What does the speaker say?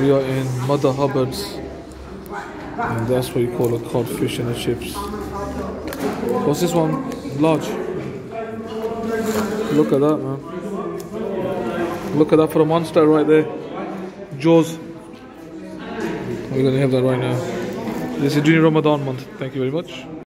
We are in Mother Hubbard's, and that's what you call a cod fish and the chips. What's this one? Large. Look at that, man. Look at that for a monster right there. Jaws. We're gonna have that right now. This is during Ramadan month. Thank you very much.